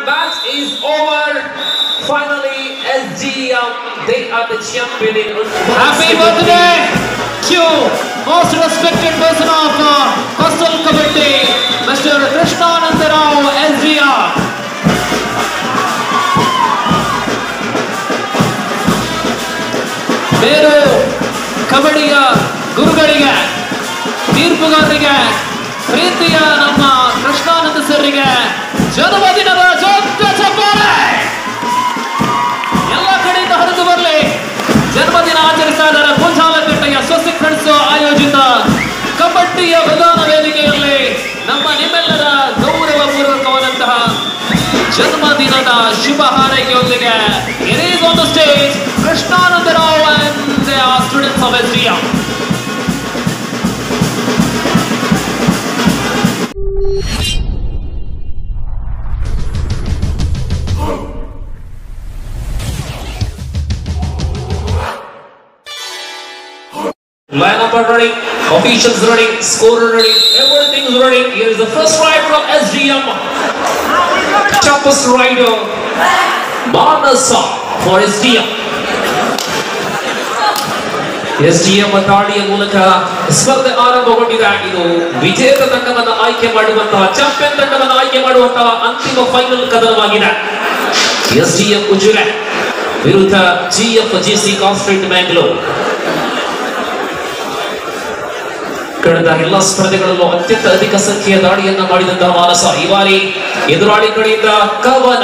Match is over. Finally, SGM, they are the champion in Happy birthday to most respected person of uh, Coastal Kabaddi, Mr. Krishnanand Rao SDR. ಬೇರು ಕಬಡ್ಡಿಯ ಗುರುಗಳಿಗೆ ತೀರ್ಪುಗಾರರಿಗೆ ಪ್ರೀತಿಯ ನಮ್ಮ ಕೃಷ್ಣಾನಂದ ಸರ್ರಿಗೆ ಜನ್ಮದಿನದ ಶುಭ ಹಾರೈಕೆಯೊಂದಿಗೆ it is on the stage Krishnananda Rao and students of S D Lineup are running, officials running, scorer running, everything is running. Here is the first ride from SGM. Toughest rider, Manasa S SGM. SDM ದಾಳಿಯ ಮೂಲಕ ಸ್ಪರ್ಧೆ ಆರಂಭಗೊಂಡಿದೆ. ಇದು ವಿಜೇತ ತಂಡವನ್ನು ಆಯ್ಕೆ ಮಾಡುವಂತಹ champion ತಂಡವನ್ನು ಆಯ್ಕೆ ಮಾಡುವಂತಹ ಅಂತಿಮ ಫೈನಲ್ ಕದನವಾಗಿದೆ. ಎಸ್ಡಿಎಂ ಉಜುರೆ ವಿರುದ್ಧ ಜಿಎಫ್ ಜಿಸಿ ಕಾನ್ಸ್ಟೆಂಟ್ ಬ್ಯಾಂಗ್ಳೂರ್ ಕಳೆದ ಎಲ್ಲ ಸ್ಪರ್ಧೆಗಳಲ್ಲೂ ಅತ್ಯಂತ ಅಧಿಕ ಸಂಖ್ಯೆಯ ದಾಳಿಯನ್ನ ಮಾಡಿದಂತಹ ಮಾನಸ ಈ ಬಾರಿ ಎದುರಾಳಿ ಕಡೆಯಿಂದ ಕವನ.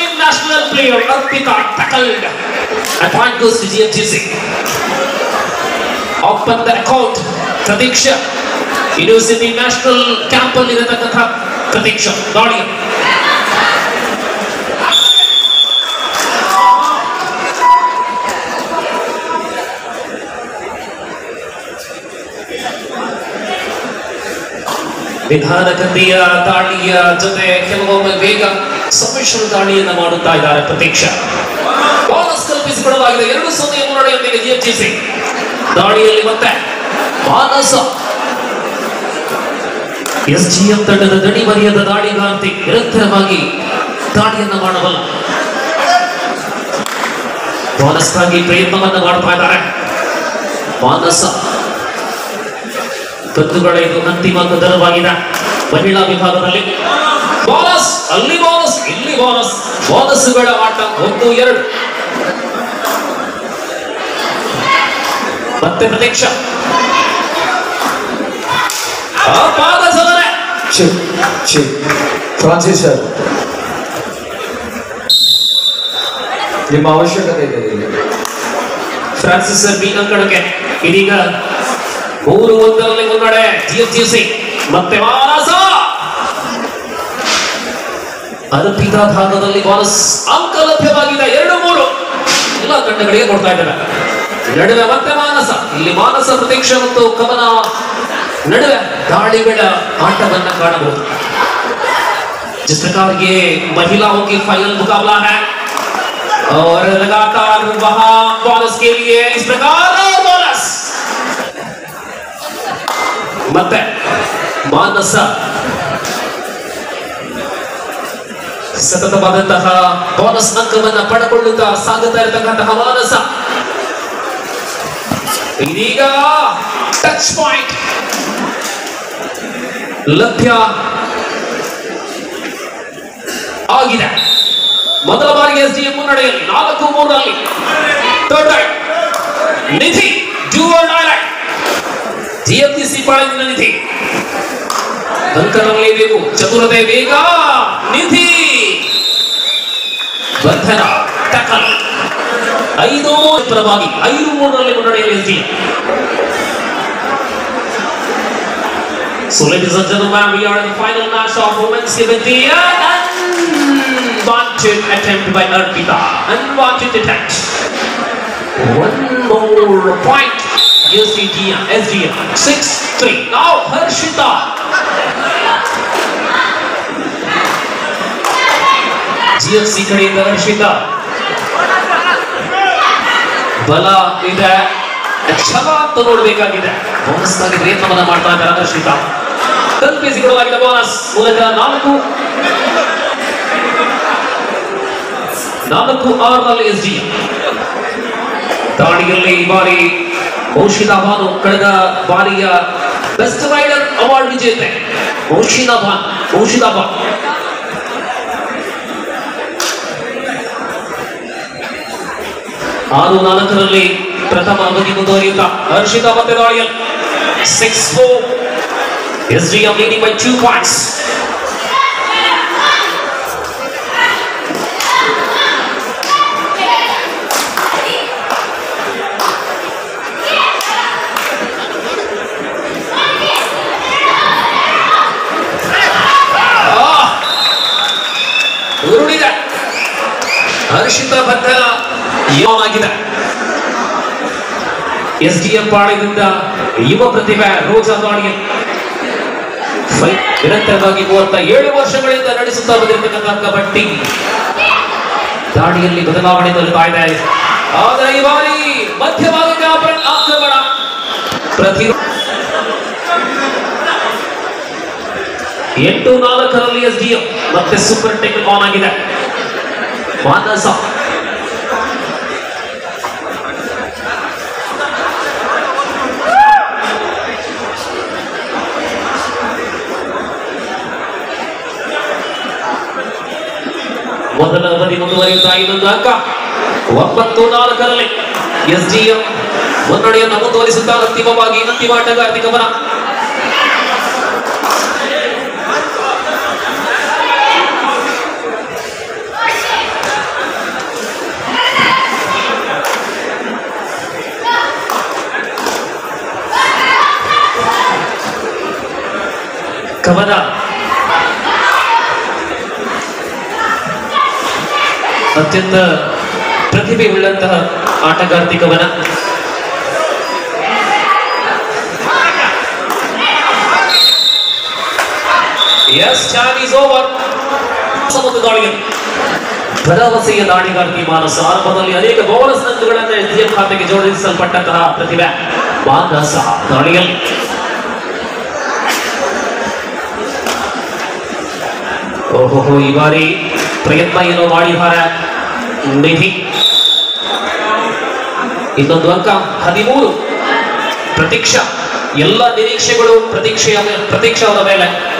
wrestling national player Arpita tackled and point goes to GFGC. Open the account Pratiksha university national camp ಅಲ್ಲಿ ಇರತಕ್ಕಂಥ ಪ್ರತೀಕ್ಷಾ ದಾಳಿ ವಿಧಾನ ಕಂದಿಯ ದಾಳಿಯ ಜೊತೆ ಕೆಲವೊಮ್ಮೆ ವೇಗ ಸಮ್ಮಿಶ್ರ ದಾಳಿಯನ್ನು ಮಾಡುತ್ತಾ ಇದ್ದಾರೆ ಪ್ರತ್ಯಕ್ಷ. ಬಾಲಸ್ ಕಲ್ಪಿಸಿಕೊಡಲಾಗಿದೆ ಎರಡು ಸೊನ್ನೆ ಮುನ್ನಡೆಯೊಂದಿಗೆ ಜಿಎಫ್ಜಿಸಿ ದಾಳಿಯಲ್ಲಿ ಮತ್ತೆ ಮಾನಸ ಎಸ್ ಜಿಎಂ ತಂಡದ ದಣಿ ಮರಿಯದ ದಾಳಿಗಾಂತಿ ನಿರಂತರವಾಗಿ ದಾಳಿಯನ್ನು ಮಾಡಬಲ್ಲ. ಮಾನಸ್ಗಾಗಿ ಪ್ರಯತ್ನವನ್ನು ಮಾಡ್ತಾ ಇದ್ದಾರೆ. ಮಾನಸ ಕತ್ತುಗಳ ಇದು ಅಂತಿಮ ಕದನವಾಗಿದೆ ಮಹಿಳಾ ವಿಭಾಗದಲ್ಲಿ ಬೋನಸ್ ಅಲ್ಲಿ ಬೋನಸ್ ಇಲ್ಲಿ ಬೋನಸ್ ಬೋನಸ್ಗಳ ಆಟ ಒಂದು ಎರಡು. ಮತ್ತೆ ಪ್ರತೀಕ್ಷಾ ಫ್ರಾನ್ಸಿಸ್ ಸರ್. ನಿಮ್ಮ ಅವಶ್ಯಕತೆ ಇದೆ ಫ್ರಾನ್ಸಿಸ್ ಬಿ ಅಂಕಣಕ್ಕೆ ಇದೀಗ ಮೂರು ಒಂದರಲ್ಲಿ ಮುನ್ನಡೆ. ಸಿ. ಮತ್ತೆ ಮಾನಸ ಅರ್ಪಿತ ಭಾಗದಲ್ಲಿ ಬಾನಸ್ ಅಂಕ ಲಭ್ಯವಾಗಿದೆ ಎರಡು ಮೂರು ಎಲ್ಲ ತಂಡಗಳಿಗೆ ಕೊಡ್ತಾ ಇದ್ದಾರೆ ನಡುವೆ ಮತ್ತೆ ಮಾನಸ ಇಲ್ಲಿ ಮಾನಸ ಪ್ರತೀಕ್ಷೆ ಮತ್ತು ಕಮನ ನಡುವೆ ದಾಳಿಗಳ ಆಟವನ್ನ ಕಾಣಬಹುದು जिस प्रकार ये महिलाओं की फाइनल मुकाबला है और लगातार वहां बोनस के लिए इस प्रकार और बोनस ಮತ್ತೆ ಮಾನಸ ಸತತವಾದಂತಹ ಬೋನಸ್ ಅಂಕವನ್ನ ಪಡೆಕೊಳ್ಳುತ್ತಾ ಸಾಗುತ್ತಾ ಇರತಕ್ಕಂತಹ ಮಾನಸ ಇದೀಗ ಟಚ್ ಪಾಯಿಂಟ್ ಲಭ್ಯ ಆಗಿದೆ. ಮೊದಲ ಬಾರಿಗೆ ಎಸ್ ಡಿ ಮುನ್ನಡೆಯಲ್ಲಿ ನಾಲ್ಕು ಮೂರರಲ್ಲಿ ನಿಧಿ ಜೂವರ್ ಡೈರೆಕ್ಟ್ ಜಿಎಫ್ಟಿಸಿ ಪಾಳಿನ ನಿಧಿ. ಅಂಕರಲೇಬೇಕು ಚತುರತೆ ವೇಗ, ನಿಧಿ. ಬಂಧನ ಟಕಲ್ ಐದು ಮೂರು ಪರವಾಗಿ ಐದು ಮೂರರಲ್ಲಿ ಮುನ್ನಡೆಯಲ್ಲಿ S D So ladies and gentlemen, we are in the final match of women's event here. Unwanted attempt by Arpita. Unwanted attempt. One more point. SDGM, SDM. 6-3. Now Harshita. GFC ಕಡೆಯಿಂದ ರಕ್ಷಿತ ಬಲ ಇದೆ. ಛಲ ಅಂತ ನೋಡ್ಬೇಕಾಗಿದೆ. ಬೋನಸ್ ಆಗಿ ಪ್ರಯತ್ನವನ್ನ ಮಾಡ್ತಾ ಇದ್ದಾರೆ ಹರ್ಷಿತ ಕಲ್ಪಿಸಿಕೊಳ್ಳಲಾಗಿದೆ bonus ಮೂಲಕ ನಾಲ್ಕು. ನಾಲ್ಕು ಆರ್ನಲ್ಲಿ ಎಸ್ ಜಿ. ದಾಳಿಯಲ್ಲಿ ಈ ಬಾರಿ ಔಷಧ ಭಾನು ಕಳೆದ ಬಾರಿಯ ಬೆಸ್ಟ್ ರೈಡರ್ ಅವಾರ್ಡ್ ವಿಜೇತೆ. ಔಷಧ ಭಾನ್ ಔಷಧ ಭಾನ್. ಆರು ನಾಲ್ಕರಲ್ಲಿ ಪ್ರಥಮ ಅವಧಿ ಮುಂದುವರಿಯುತ್ತಾ. ಹರ್ಷಿತಾ ಮತ್ತೆ ದಾಳಿಯಲ್ಲಿ. Six four S D by two points ಉರುಳಿದೆ Harshita ಬದ್ದಲ ಆಗಿದೆ ಎಸ್ ಡಿ ಪಾಳ್ಯದಿಂದ ಯುವ ಪ್ರತಿಭೆ ರೋಜಾ ದಾಳಿಗೆ ನಿರಂತರವಾಗಿ ಮೂವತ್ತ ಏಳು ವರ್ಷಗಳಿಂದ ನಡೆಸುತ್ತಾ ಬಂದಿರತಕ್ಕಂತಹ ಕಬಡ್ಡಿ. ದಾಳಿಯಲ್ಲಿ ಬದಲಾವಣೆ ತರುತ್ತಾ ಇದೆ. ಆದರೆ ಈ ಬಾರಿ ಮಧ್ಯಭಾಗಕ್ಕೆ ಆಕ್ರಮಣ ಪ್ರತಿ ಎಂಟು ನಾಲ್ಕರಲ್ಲಿ ಎಸ್ ಡಿ ಎಂ ಮತ್ತೆ ಸೂಪರ್ ಟೆಕ್ ಆನ್ ಆಗಿದೆ. ಮಾನಸ ಮೊದಲ ಅವಧಿ ಮುಂದುವರಿಯುತ್ತಾ ಇನ್ನೊಂದು ಅಂಕ ಒಂಬತ್ತು ನಾಲ್ಕರಲ್ಲಿ ಎಸ್ ಡಿ ಎಂ ಮುನ್ನಡೆಯನ್ನು ಮುಂದುವರಿಸುತ್ತಾ ಅಂತಿಮವಾಗಿ ಅಂತಿಮ ಆಟಗಾರ್ತಿ ಗಮನ ಕವನ ಅತ್ಯಂತ ಪ್ರತಿಭೆ ಉಳ್ಳಂತಹ ಆಟಗಾರ್ತಿ Kavana S time is over ಸಮುದ್ರ ದಾಳಿಯಲ್ಲಿ ಭರವಸೆಯ ದಾಳಿಗಾರ್ತಿ ಮಾನಸ ಆರಂಭದಲ್ಲಿ ಅನೇಕ ಬೋನಸ್ ಅಂಕಗಳನ್ನು ಎಸ್ ಖಾತೆಗೆ ಜೋಡಿಸಲ್ಪಟ್ಟಂತಹ ಪ್ರತಿಭೆ ಮಾನಸ ದಾಳಿಯಲ್ಲಿ ಓಹೋ ಈ ಬಾರಿ ಪ್ರಯತ್ನ ಏನೋ ಮಾಡಿದ್ದಾರೆ ನಿಧಿ. ಇನ್ನೊಂದು ಅಂಕ, ಹದಿಮೂರು. ಪ್ರತೀಕ್ಷಾ. ಎಲ್ಲ ನಿರೀಕ್ಷೆಗಳು ಪ್ರತೀಕ್ಷೆಯ ಪ್ರತೀಕ್ಷಾದ ಮೇಲೆ.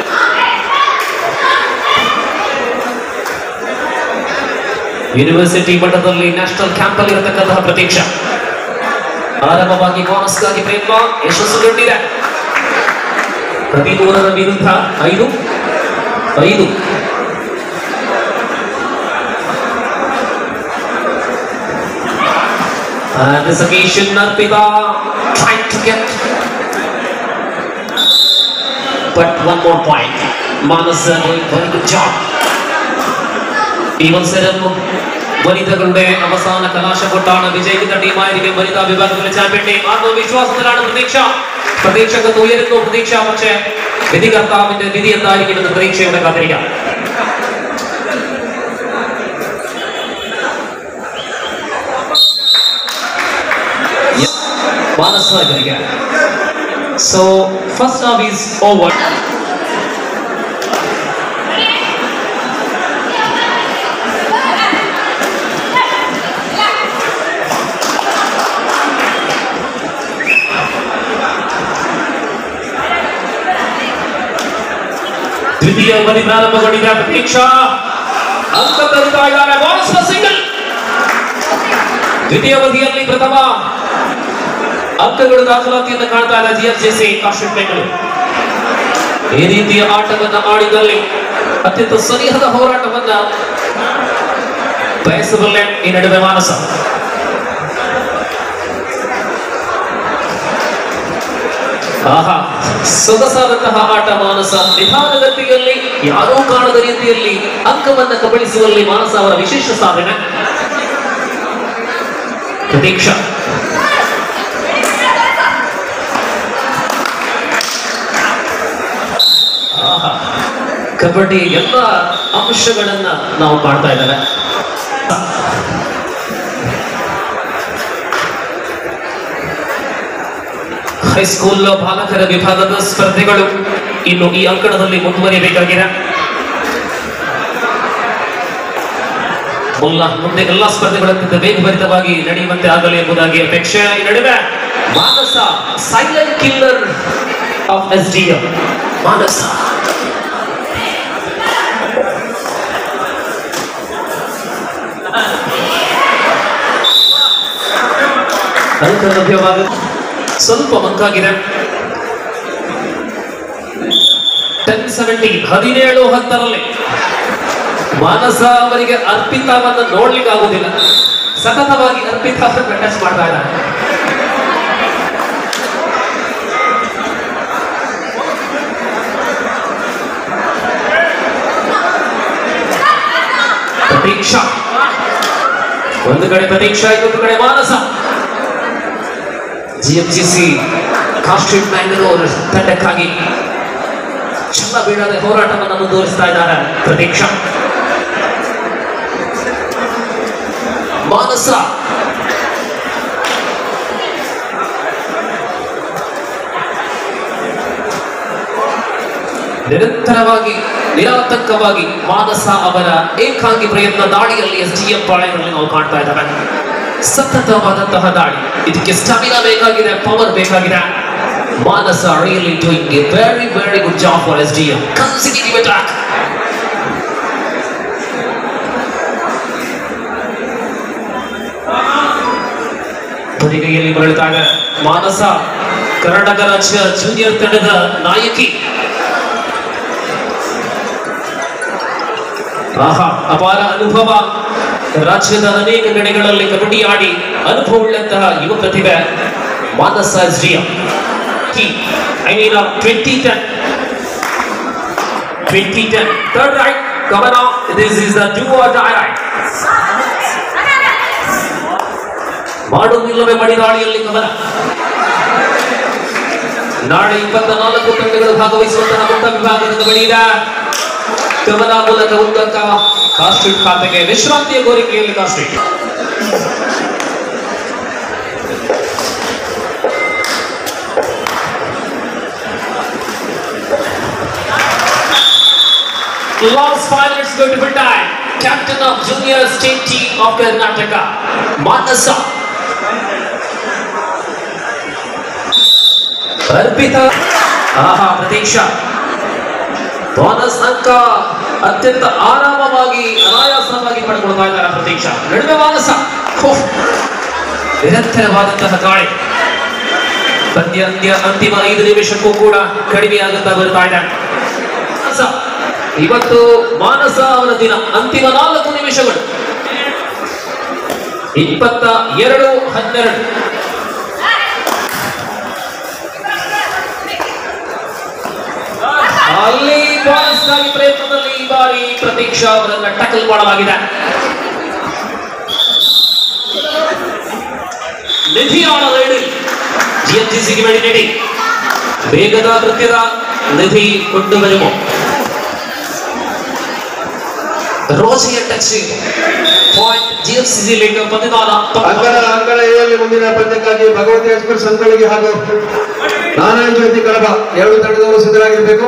ಯೂನಿವರ್ಸಿಟಿ ಮಟ್ಟದಲ್ಲಿ ನ್ಯಾಷನಲ್ ಕ್ಯಾಂಪ್ ಅಲ್ಲಿ ಇರತಕ್ಕಂತಹ ಪ್ರತೀಕ್ಷಾ. ಆರಂಭವಾಗಿ ಬೋನಸ್ಗಾಗಿ ಪ್ರಯತ್ನ ಪ್ರತಿ ನೂರರ ವಿರುದ್ಧ ಐದು ಐದು. Resignation Narpita trying to get. But one more point. Manas very good job. ഈ മത്സരം വനിതകളുടെ അവസാന കലാശക്കൊട്ടാണ് വിജയിക്കുന്ന ടീമായിരിക്കും വനിതാ വിഭാഗത്തിലെ ചാമ്പ്യൻ ടീം ആത്മവിശ്വാസത്തിലാണ് പ്രതീക്ഷ പ്രതീക്ഷ ഉയരുന്നു പ്രതീക്ഷ പക്ഷേ വിധികർത്താവിന്റെ വിധി എന്തായിരിക്കും എന്ന് പ്രതീക്ഷയോടെ കാത്തിരിക്കാം ಮಾನಸ ಇವರಿಗೆ so first half is over ದ್ವಿತೀಯ ಅವಧಿ ಪ್ರಾರಂಭಗೊಂಡಿದೆ ಪ್ರತೀಕ್ಷಾ ಅಂಕ ತರುತ್ತಾ ಇದ್ದಾರೆ ಬಾಲ್ಸ್ ಸಿಂಗಲ್ ದ್ವಿತೀಯ ಅವಧಿಯಲ್ಲಿ ಪ್ರಥಮ ಅಂಕಗಳು ದಾಖಲಾತಿಯನ್ನು ಕಾಣ್ತಾ ಇದೆ ಜಿಎಫ್ಜೆಸಿ ಕಾಶ್ಮೀರ್ ಬೆಂಗಳೂರು ಈ ರೀತಿಯ ಆಟವನ್ನ ಆಡಿದಲ್ಲಿ ಅತ್ಯಂತ ಸನಿಹದ ಹೋರಾಟವನ್ನ ಬಯಸಬಲ್ಲೆ ಈ ನಡುವೆ ಮಾನಸ. ಆಹಾ, ಸೊಗಸಾದಂತಹ ಆಟ ಮಾನಸ ನಿಧಾನಗತಿಯಲ್ಲಿ ಯಾರೂ ಕಾಣದ ರೀತಿಯಲ್ಲಿ ಅಂಕವನ್ನು ಕಬಳಿಸುವಲ್ಲಿ ಮಾನಸ ಅವರ ವಿಶೇಷ ಸಾಧನೆ. ಪ್ರತೀಕ್ಷಾ. ಕಬಡ್ಡಿ ಎಲ್ಲ ಅಂಶಗಳನ್ನ ನಾವು ಕಾಣ್ತಾ ಇದ್ದೇವೆ. ಹೈಸ್ಕೂಲ್ ಬಾಲಕರ ವಿಭಾಗದ ಸ್ಪರ್ಧೆಗಳು ಇನ್ನು ಈ ಅಂಕಣದಲ್ಲಿ ಮುಂದುವರಿಯಬೇಕಾಗಿದೆ. ಮುಂದೆ ಎಲ್ಲ ಸ್ಪರ್ಧೆಗಳಂತ ವೇಗಭರಿತವಾಗಿ ನಡೆಯುವಂತೆ ಆಗಲಿ ಎಂಬುದಾಗಿ ಅಪೇಕ್ಷೆ ನಡುವೆ Manasa silent killer of S D Manasa. ಅಂಕ ಲಭ್ಯವಾದ ಸ್ವಲ್ಪ ಮಂಕಾಗಿದೆ. ಟೆನ್ ಸೆವೆಂಟಿ ಹದಿನೇಳು ಹತ್ತರಲ್ಲಿ ಮಾನಸ ಅವರಿಗೆ ಅರ್ಪಿತವನ್ನ ನೋಡ್ಲಿಕ್ಕೆ ಆಗುದಿಲ್ಲ ಸತತವಾಗಿ ಅರ್ಪಿತ ಪ್ರಕಾಶ ಮಾಡ್ತಾ ಇದ್ದಾರೆ ಪ್ರತೀಕ್ಷಾ. ಒಂದು ಕಡೆ ಪ್ರತೀಕ್ಷಾ, ಇನ್ನೊಂದು ಕಡೆ ಮಾನಸ. ಜಿಎಂಜಿಸಿ ಕಾಸ್ಟ್ಯೂಮ್ ಮ್ಯಾಂಗ್ಳೂರ್ ತಂಡಕ್ಕಾಗಿ ಛಲ ಬೀಳದೆ ಹೋರಾಟವನ್ನು ಮುಂದುವರಿಸ್ತಾ ಇದ್ದಾರೆ. ಪ್ರತೀಕ್ಷಾ. ಮಾನಸ. ನಿರಂತರವಾಗಿ, ನಿರಾತಂಕವಾಗಿ ಮಾನಸ ಅವರ ಏಕಾಂಗಿ ಪ್ರಯತ್ನ ದಾಳಿಯಲ್ಲಿ ಎಸ್ ಡಿ ಎಂ ಪಾಳೆಯಲ್ಲಿ ನಾವು ಕಾಣ್ತಾ ಇದ್ದೇವೆ. ಸತತವಾದಂತಹ ದಾಳಿ ಇದಕ್ಕೆ ಸ್ಟಾಮಿನಾ ಬೇಕಾಗಿದೆ ಪವರ್ ಬೇಕಾಗಿದೆ Manasa really doing a very very good job for S D M consecutive attack ಬರಿಗೈಯಲ್ಲಿ ಮರಳುತ್ತಾ ಇದೆ ಮಾನಸ ಕರ್ನಾಟಕ ರಾಜ್ಯ ಜೂನಿಯರ್ ತಂಡದ ನಾಯಕಿ ಆಹಾ ಅಪಾರ ಅನುಭವ ರಾಜ್ಯದ ಅನೇಕ ಕಡೆಗಳಲ್ಲಿ ಕಬಡ್ಡಿ ಆಡಿ ಅನುಭವವುಳ್ಳಂತಹ ಯುವ ಪ್ರತಿಭೆ Manasa I mean twenty ten twenty ten third right come on this is the do or ಮಾಡುವುದಿಲ್ಲವೇ ಮಡಿದಾಳಿಯಲ್ಲಿ ಗಮನ. ನಾಳೆ ಇಪ್ಪತ್ತ ನಾಲ್ಕು ತಂಡಗಳು ಭಾಗವಹಿಸುವಂತಹ ಮುಕ್ತ ವಿಭಾಗದ ಕಬಡ್ಡಿಯ ಗಮನ ಮೂಲಕ ಉತ್ತಂಕ ಕಾಸ್ಟ್ರೀಟ್ ಖಾತೆಗೆ ವಿಶ್ರಾಂತಿಯ ಕೋರಿಕೆಯಲ್ಲಿ ಕಾಸ್ಟ್ರೀಟ್ Last final, it's going to be time. Captain of Junior State Team of Karnataka, Manasa. Arpita ಆಹಾ ಪ್ರತೀಕ್ಷಾ Bonus ಅಂಕ ಅತ್ಯಂತ ಆರಾಮವಾಗಿ, ಅನಾಯಾಸವಾಗಿ ಪಡ್ಕೊಳ್ತಾ ಇದ್ದಾರೆ ಪ್ರತೀಕ್ಷ. ನಡುವೆ ಮಾನಸ ನಿರಂತರವಾದಂತಹ ಗಾಳಿ. ಪಂದ್ಯ ಅಂತಿಮ ಐದು ನಿಮಿಷಕ್ಕೂ ಕೂಡ ಕಡಿಮೆಯಾಗುತ್ತಾ ಬರ್ತಾ ಇದೆ. ಮಾನಸ ಇವತ್ತು ಮಾನಸ ಅವರ ದಿನ. ಅಂತಿಮ ನಾಲ್ಕು ನಿಮಿಷಗಳು. ಇಪ್ಪತ್ತ ಎರಡು, ಹನ್ನೆರಡು ಅಲ್ಲಿ ಬಾಲ್ಸ್ಗಾಗಿ ಪ್ರಯತ್ನದಲ್ಲಿ ಈ ಬಾರಿ ಪ್ರತೀಕ್ಷಾ ಅವರನ್ನ ಟಕಲ್ ಮಾಡಲಾಗಿದೆ. ನಿಧಿಯಾಳ ರೇಡಿ ಜಿಎಂಜಿಸಿಗೆ ಬೇಡಿ ನೀಡಿ. ವೇಗದ ನೃತ್ಯದ ನಿಧಿ ಕೊಟ್ಟು ಬರುವ ರೋಸಿಯ ಟಚಿಂಗ್ ಪಾಯಿಂಟ್ ಜಿಎಂಸಿಸಿ ಪದಿನಾಲ ಅಂಗಳ ಅಂಗಳ ಎಯಲ್ಲಿ ಮುಂದಿನ ಪಂದ್ಯಕ್ಕಾಗಿ ಭಗವತಿ ಎಕ್ಸ್ಪ್ರೆಸ್ ಅಂಕಳಿಗೆ ಹಾಗೂ ನಾರಾಯಣ ಜ್ಯೋತಿ ಕಡಬ ಎರಡು ತಂಡದವರು ಸಿದ್ಧರಾಗಿರಬೇಕು.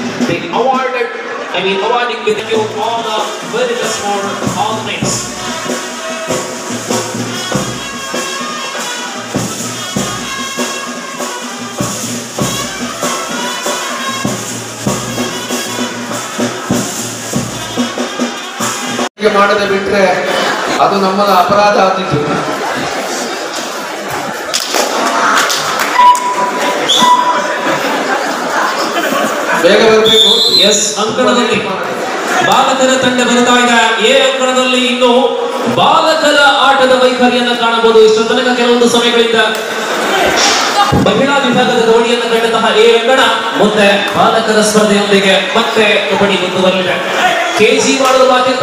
They awarded, I mean awarding with you all the very best all nights ಹೀಗೆ ಮಾಡದೆ ಬಿಟ್ರೆ ಅದು ನಮ್ಮ ಅಪರಾಧ ಆದೀತು ಬೇಗ ಬರಬೇಕು. ಎಸ್ ಅಂಕಣದಲ್ಲಿ. ಬಾಲಕರ ತಂಡ ಬರ್ತಾ ಇದೆ. ಎ ಅಂಕಣದಲ್ಲಿ ಇನ್ನು ಬಾಲಕರ ಆಟದ ವೈಖರಿಯನ್ನ ಕಾಣಬಹುದು. ಇಷ್ಟು ತನಕ ಕೆಲವೊಂದು ಸಮಯಗಳಿಂದ ಮಹಿಳಾ ವಿಭಾಗದ ದೋಣಿಯನ್ನು ಕಂಡಂತಹ ಎ ಅಂಕಣ ಮುಂದೆ ಬಾಲಕರ ಸ್ಪರ್ಧೆಯೊಂದಿಗೆ ಮತ್ತೆ ಕಬಡ್ಡಿ ಮುಂದುವರಲಿದೆ ಕೆಜಿ ಮಾಡಲು ಬಾಕಿ